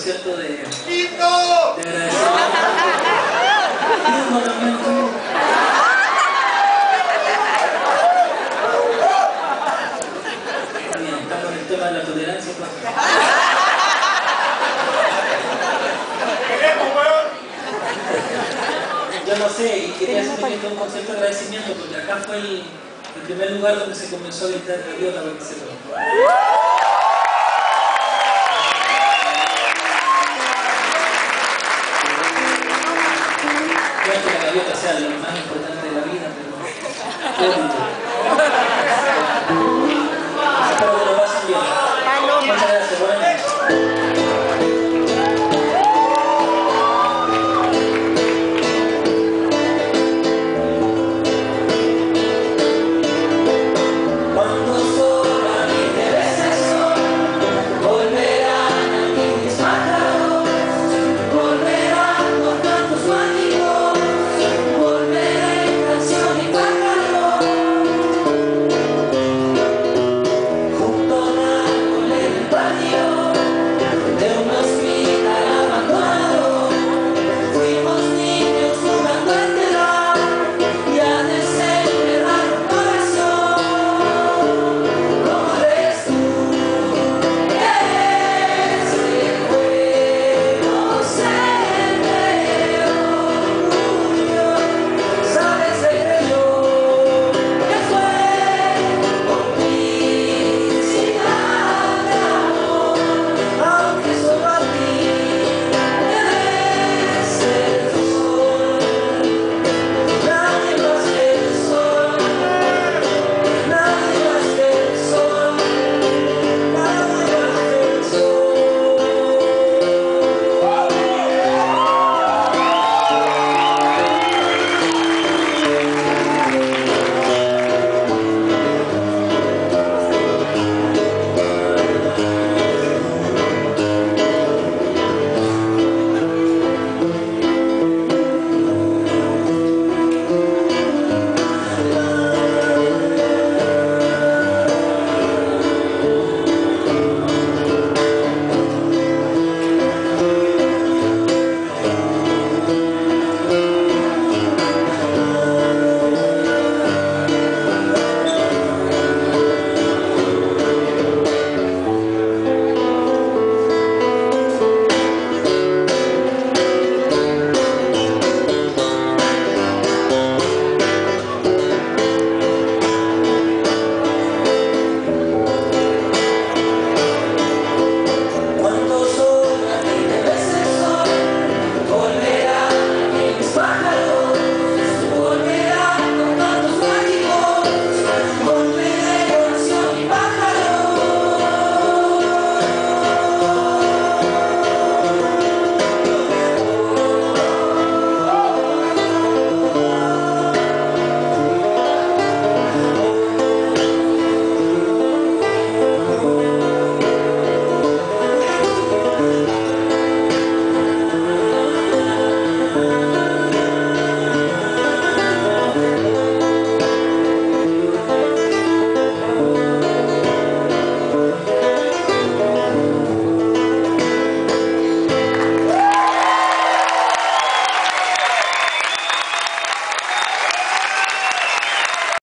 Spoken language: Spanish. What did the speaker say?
concierto de... ¡Lindo! De agradecimiento. Está el tema de la tolerancia, pues. Yo no sé, y quería hacer un concierto de agradecimiento porque acá fue el, primer lugar donde se comenzó a gritar la viola porque se. Más importante de la vida, pero...